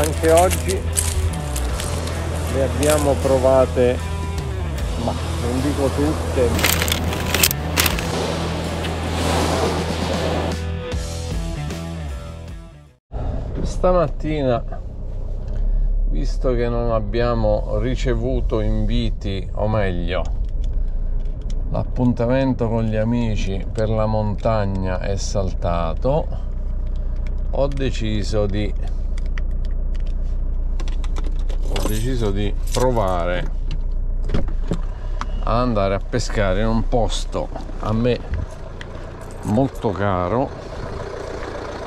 anche oggi le abbiamo provate ma non dico tutte stamattina visto che non abbiamo ricevuto inviti o meglio l'appuntamento con gli amici per la montagna è saltato ho deciso di ho deciso di provare ad andare a pescare in un posto a me molto caro.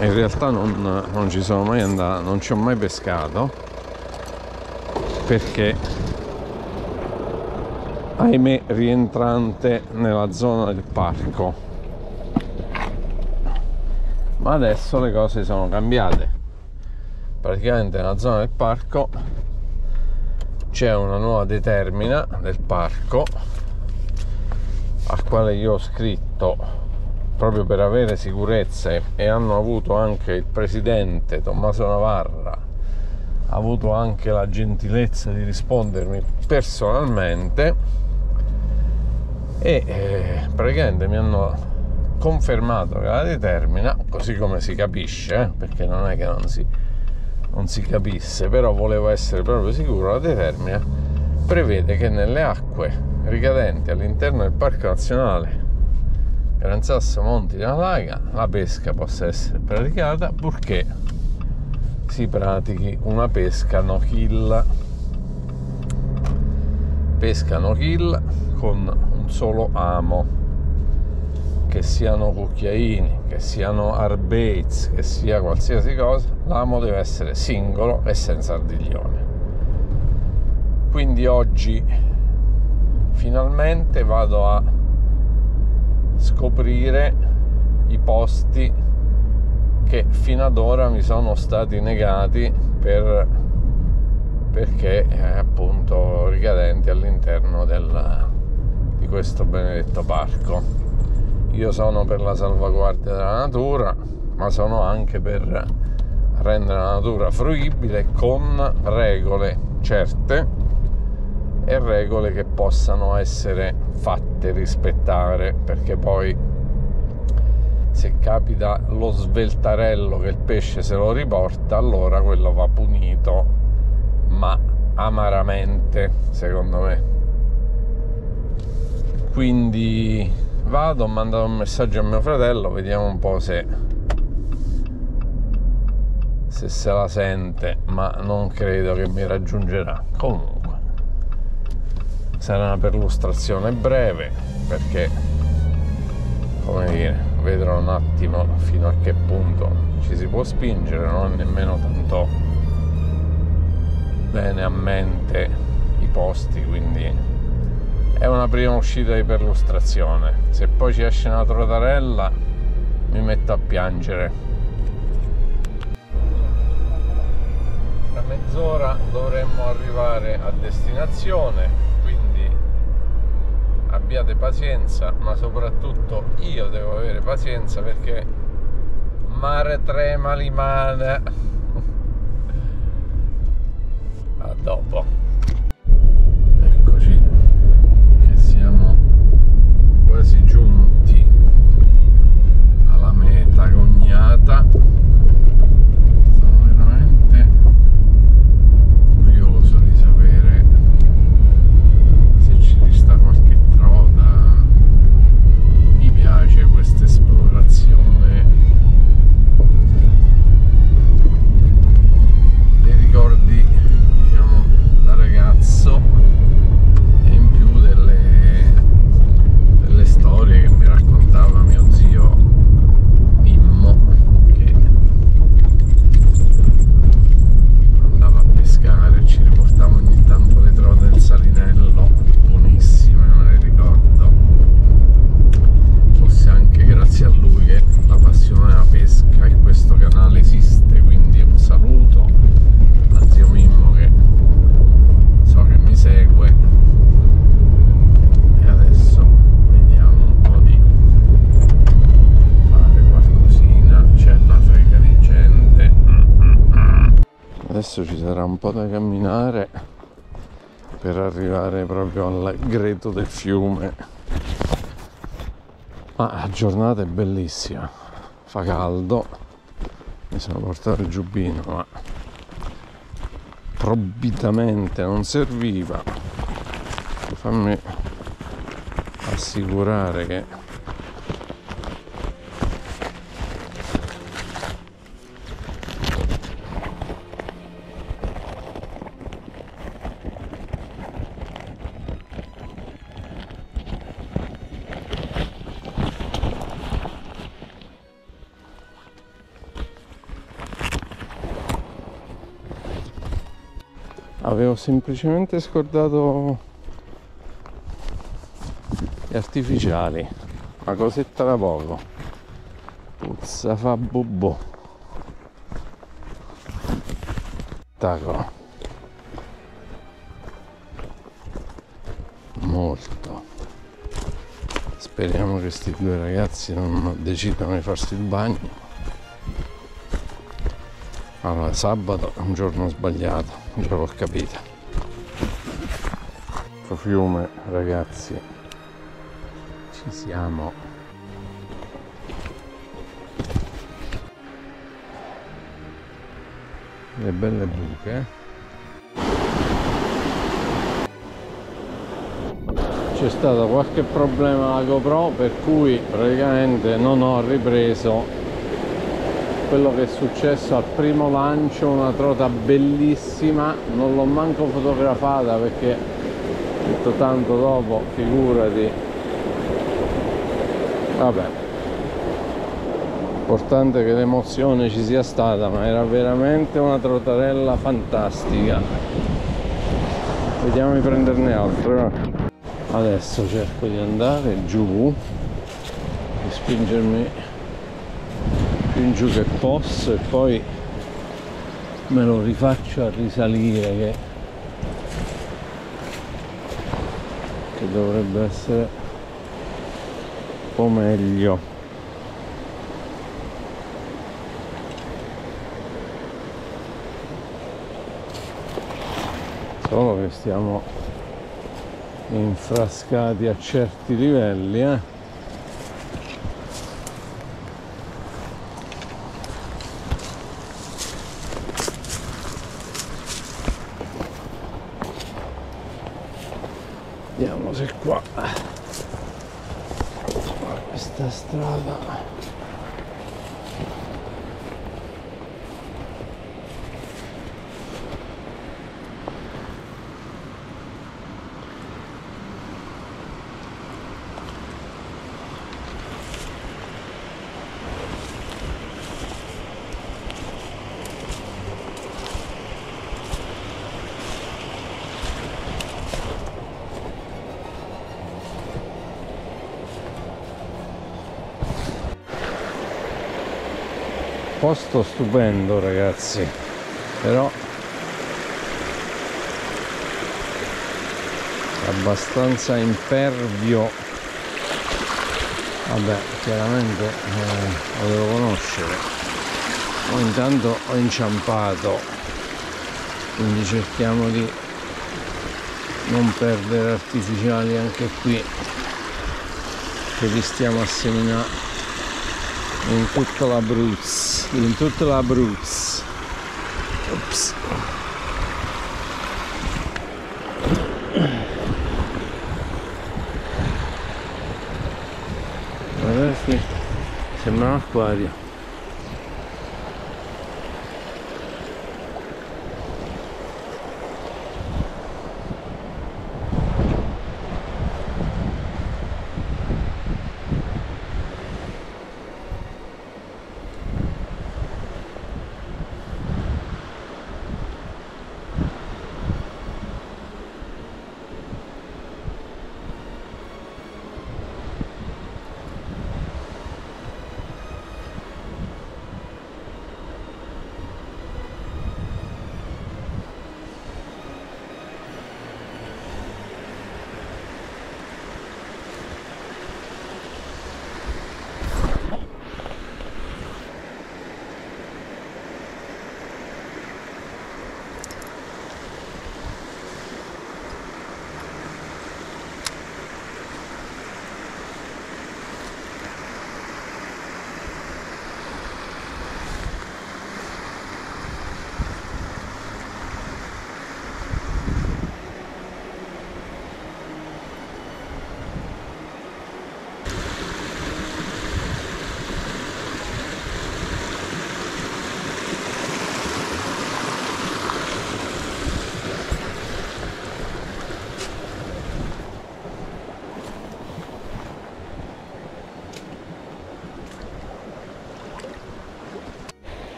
In realtà non, non ci sono mai andato non ci ho mai pescato perché ahimè rientrante nella zona del parco. Ma adesso le cose sono cambiate. Praticamente nella zona del parco c'è una nuova determina del parco al quale io ho scritto proprio per avere sicurezze e hanno avuto anche il presidente Tommaso Navarra ha avuto anche la gentilezza di rispondermi personalmente e eh, praticamente mi hanno confermato che la determina, così come si capisce, eh, perché non è che non si, non si capisse, però volevo essere proprio sicuro, la determina prevede che nelle acque ricadenti all'interno del Parco Nazionale Gran Sasso Monti della Laga la pesca possa essere praticata purché si pratichi una pesca no kill. Pesca no kill con un solo amo che siano cucchiaini che siano arbaits che sia qualsiasi cosa l'amo deve essere singolo e senza ardiglione quindi oggi finalmente vado a scoprire i posti che fino ad ora mi sono stati negati per, perché eh, appunto ricadenti all'interno del, di questo benedetto parco. Io sono per la salvaguardia della natura, ma sono anche per rendere la natura fruibile con regole certe e regole che possano essere fatte rispettare, perché poi se capita lo sveltarello che il pesce se lo riporta, allora quello va punito, ma amaramente, secondo me. Quindi vado ho mandato un messaggio a mio fratello vediamo un po' se se se la sente ma non credo che mi raggiungerà. Comunque sarà una perlustrazione breve perché come dire vedrò un attimo fino a che punto ci si può spingere non ho nemmeno tanto bene a mente i posti quindi è una prima uscita di perlustrazione. Se poi ci esce una trotarella mi metto a piangere una mezz'ora dovremmo arrivare a destinazione quindi abbiate pazienza ma soprattutto io devo avere pazienza perché mare trema limane. A dopo. Eccoci che siamo quasi giunti alla meta cognata po' da camminare per arrivare proprio al greto del fiume. Ma la giornata è bellissima fa caldo mi sono portato il giubbino ma probitamente non serviva. Fammi assicurare che semplicemente scordato gli artificiali. Una cosetta da poco. Puzza fa bubbo spettacolo molto. Speriamo che questi due ragazzi non decidano di farsi il bagno allora sabato è un giorno sbagliato già l'ho capito fiume ragazzi ci siamo. Le belle buche. C'è stato qualche problema alla GoPro per cui praticamente non ho ripreso quello che è successo al primo lancio una trota bellissima non l'ho manco fotografata perché detto tanto dopo figurati. Vabbè. Importante che l'emozione ci sia stata ma era veramente una trotarella fantastica. Vediamo di prenderne altre adesso cerco di andare giù di spingermi in giù che posso e poi me lo rifaccio a risalire che, che dovrebbe essere un po' meglio. Solo che stiamo infrascati a certi livelli eh vediamo se qua questa strada posto stupendo ragazzi. Però abbastanza impervio. Vabbè chiaramente eh, lo devo conoscere. O intanto ho inciampato. Quindi cerchiamo di non perdere artificiali anche qui che li stiamo a seminare in tutta la Bruz in tutta la Bruz Ops. Guardate, sembra un acquario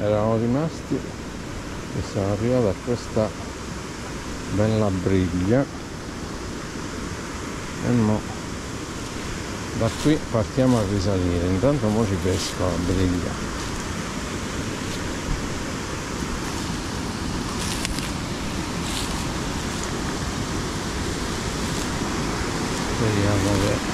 eravamo rimasti e siamo arrivati a questa bella briglia. E mo da qui partiamo a risalire. Intanto mo ci pesco la briglia. Speriamo che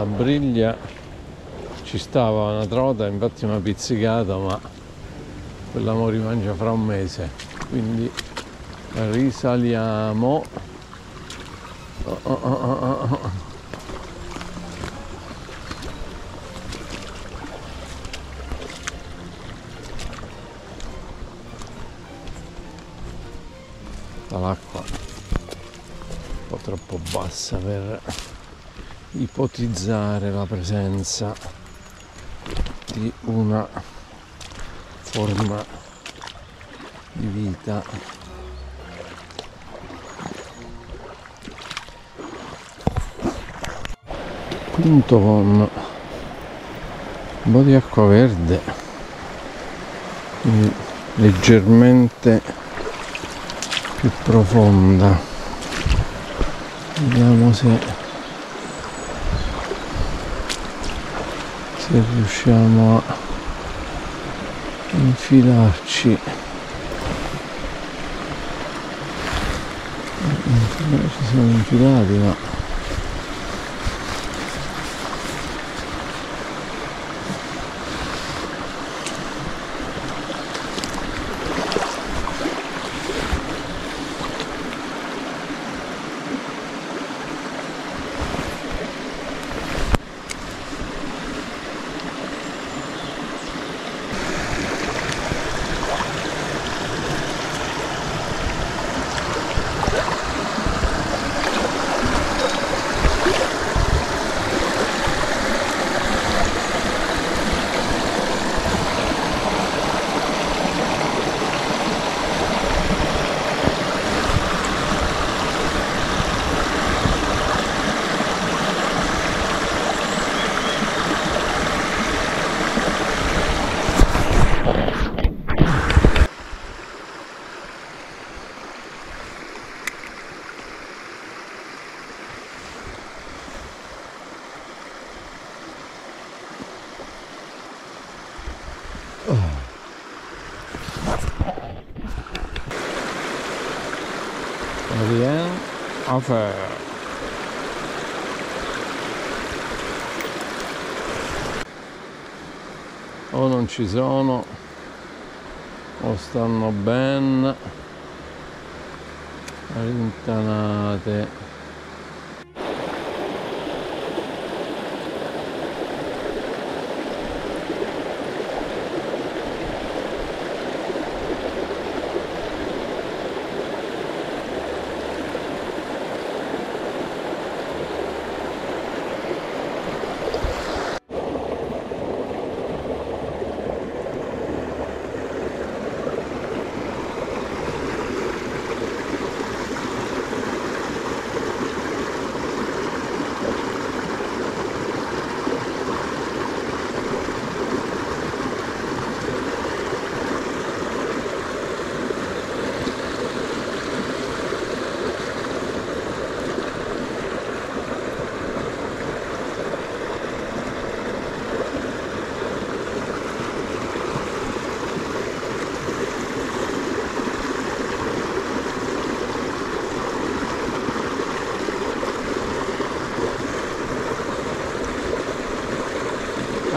La briglia ci stava una trota, infatti una pizzicata, ma quella mo rimangia fra un mese. Quindi risaliamo. Oh, oh, oh, l'acqua un po' troppo bassa per ipotizzare la presenza di una forma di vita. Punto con un po' di acqua verde. Leggermente più profonda. Vediamo se se riusciamo a infilarci. Ci siamo infilati ma faire. O non ci sono, o stanno ben rintanate.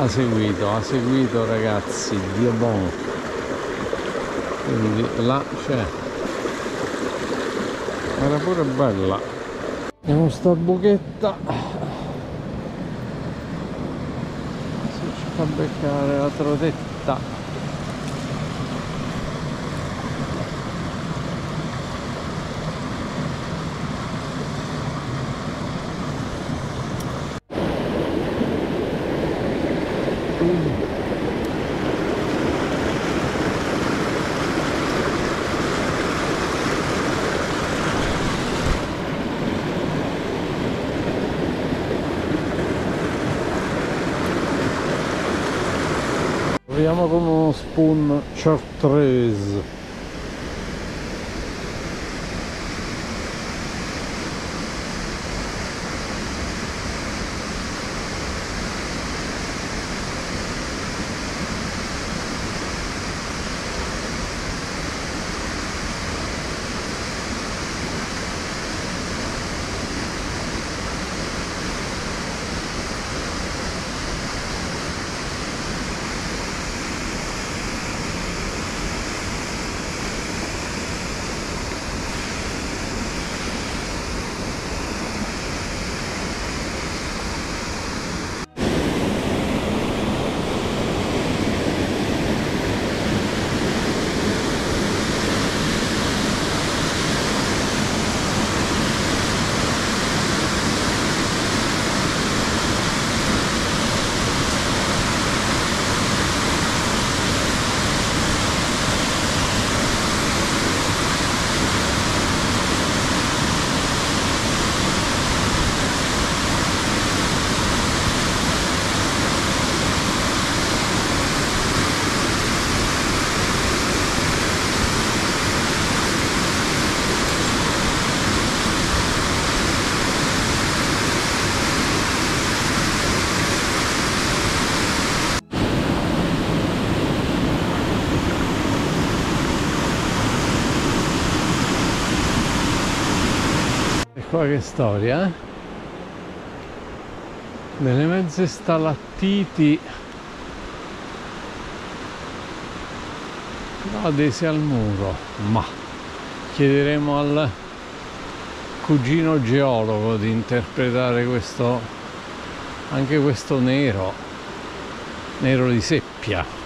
Ha seguito ha seguito ragazzi Dio buono quindi là c'è era pure bella Andiamo sta buchetta. Se ci fa beccare la trodetta. 13 Guarda che storia, eh? Delle mezze stalattiti. No, adese al muro, ma chiederemo al cugino geologo di interpretare questo anche questo nero nero di seppia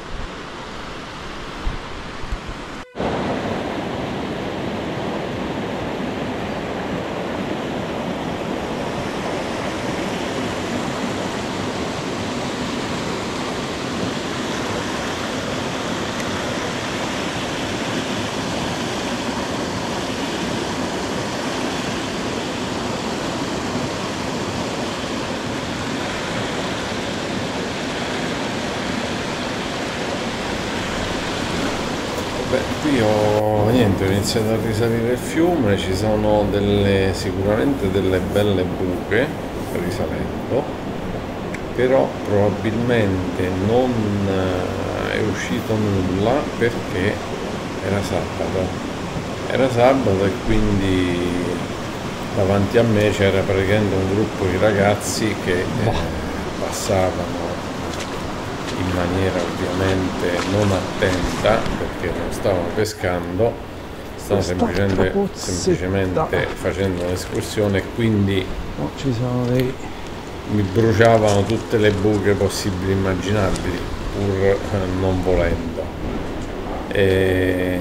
iniziato a risalire il fiume, ci sono delle, sicuramente delle belle buche risalendo, però probabilmente non eh, è uscito nulla perché era sabato. Era sabato e quindi davanti a me c'era praticamente un gruppo di ragazzi che eh, passavano in maniera ovviamente non attenta perché non stavano pescando, stavano semplicemente, semplicemente facendo un'escursione e quindi no, ci sono dei... mi bruciavano tutte le buche possibili e immaginabili pur eh, non volendo. E,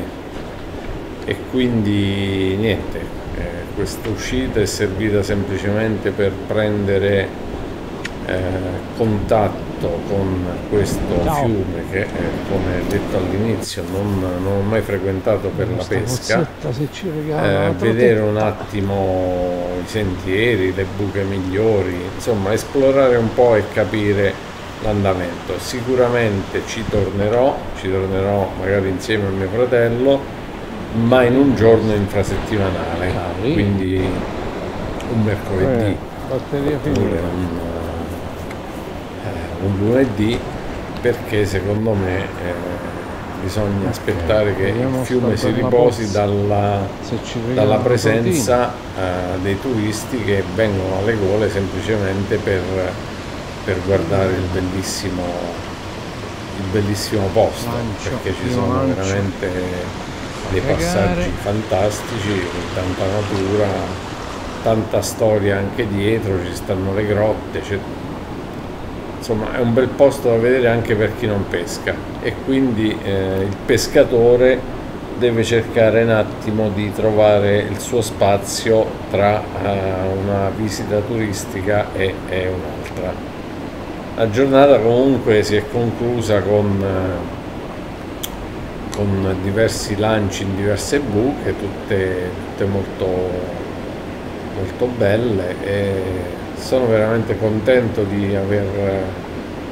e quindi niente, eh, questa uscita è servita semplicemente per prendere eh, contatto con questo Ciao. fiume che eh, come detto all'inizio non, non, ho mai frequentato per la pesca. eh, vedere un attimo i sentieri le buche migliori insomma esplorare un po' e capire l'andamento. Sicuramente ci tornerò ci tornerò magari insieme a mio fratello ma in un giorno infrasettimanale. Quindi un mercoledì. Eh, batteria finita un lunedì perché secondo me eh, bisogna aspettare che il fiume si riposi dalla, dalla presenza eh, dei turisti che vengono alle gole semplicemente per, per guardare il bellissimo, il bellissimo posto lancio, perché ci sono lancio. veramente dei passaggi fantastici, tanta natura tanta storia anche dietro, ci stanno le grotte, insomma è un bel posto da vedere anche per chi non pesca e quindi eh, il pescatore deve cercare un attimo di trovare il suo spazio tra uh, una visita turistica e, e, un'altra. La giornata comunque si è conclusa con, uh, con diversi lanci in diverse buche, tutte, tutte molto, molto belle e sono veramente contento di aver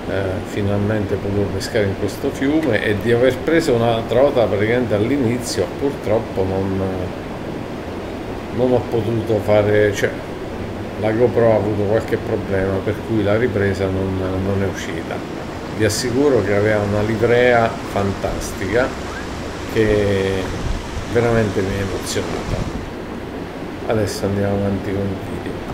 eh, finalmente potuto pescare in questo fiume e di aver preso una trota praticamente all'inizio. Purtroppo non, non ho potuto fare cioè la GoPro ha avuto qualche problema per cui la ripresa non, non è uscita. Vi assicuro che aveva una livrea fantastica che veramente mi ha emozionata adesso andiamo avanti con il video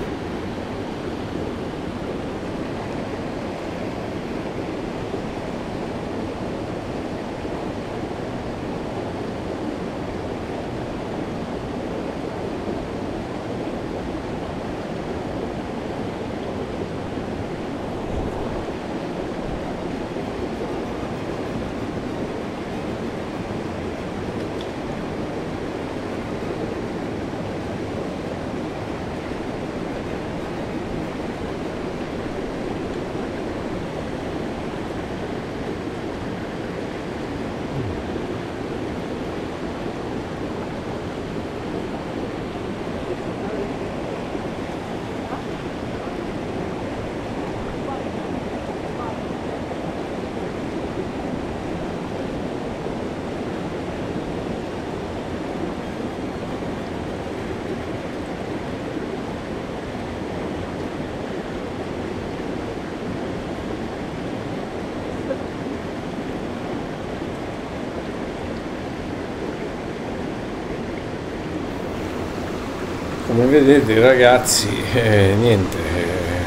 come vedete i ragazzi eh, niente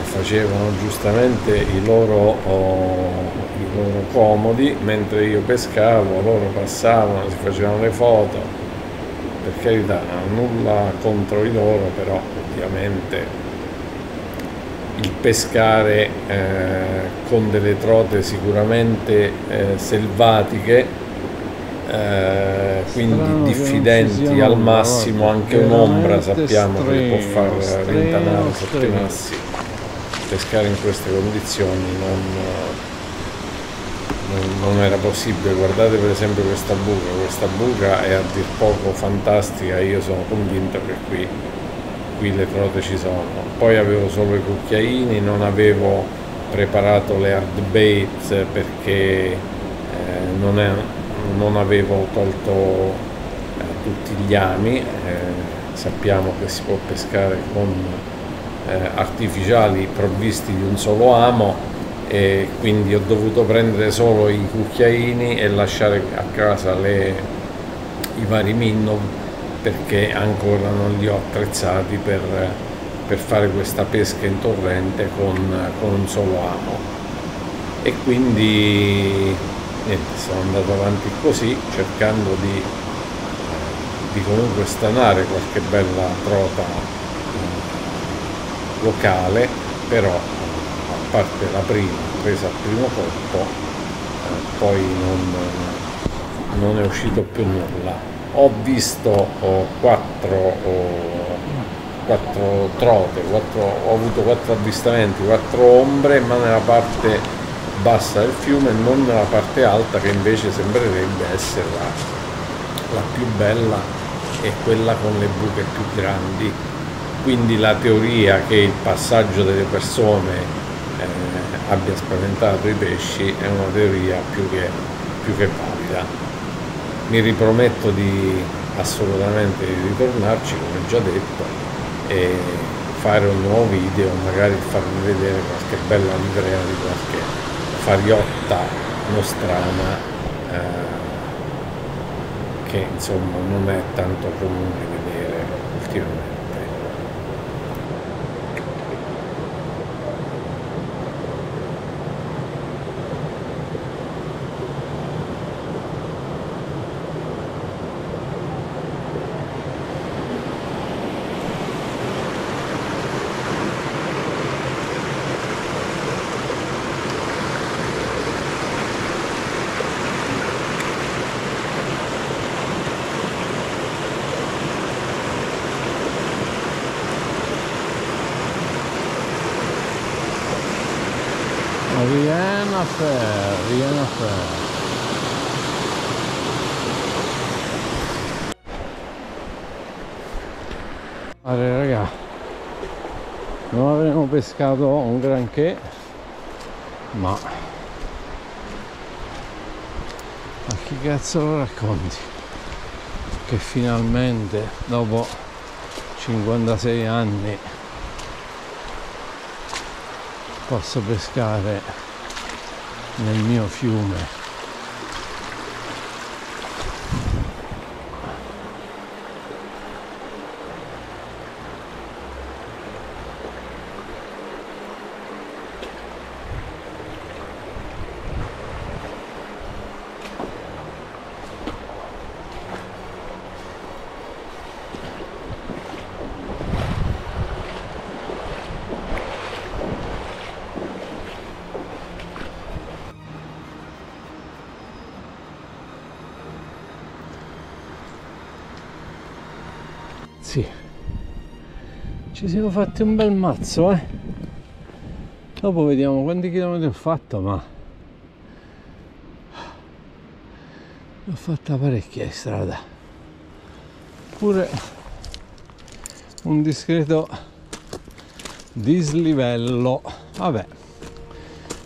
facevano giustamente i loro, oh, i loro comodi mentre io pescavo loro passavano si facevano le foto. Per carità nulla contro di loro però ovviamente il pescare eh, con delle trote sicuramente eh, selvatiche eh, quindi diffidenti al massimo anche un'ombra sappiamo che può far rintanare sotto i massi pescare in queste condizioni non, non, non, era possibile. Guardate per esempio questa buca. Questa buca è a dir poco fantastica. Io sono convinto che qui, qui le trote ci sono. Poi avevo solo i cucchiaini non avevo preparato le hard bait perché eh, non è non avevo tolto eh, tutti gli ami, eh, sappiamo che si può pescare con eh, artificiali provvisti di un solo amo e quindi ho dovuto prendere solo i cucchiaini e lasciare a casa le, i vari minnow perché ancora non li ho attrezzati per, per fare questa pesca in torrente con, con un solo amo. E quindi niente, sono andato avanti così cercando di, di comunque stanare qualche bella trota eh, locale, però a parte la prima presa al primo colpo, eh, poi non, non, è uscito più nulla. Ho visto oh, quattro, oh, quattro trote, quattro, ho avuto quattro avvistamenti, quattro ombre, ma nella parte bassa del fiume e non nella parte alta che invece sembrerebbe essere la, la più bella e quella con le buche più grandi. Quindi la teoria che il passaggio delle persone eh, abbia spaventato i pesci è una teoria più che, più che valida. Mi riprometto di assolutamente di ritornarci, come già detto, e fare un nuovo video, magari farvi vedere qualche bella livrea di qualche fariotta nostrana eh, che insomma non è tanto comune vedere ultimamente. a faire, rien a faire. Allora raga, non avremo pescato un granché, ma a chi cazzo lo racconti? Che finalmente dopo 56 anni posso pescare nel mio fiume Ci siamo fatti un bel mazzo, eh. Dopo vediamo quanti chilometri ho fatto, ma ho fatta parecchia strada. Pure un discreto dislivello. Vabbè,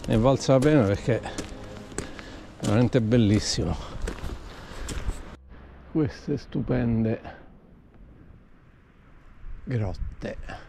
ne valsa la pena perché è veramente bellissimo. Queste stupende Gratis.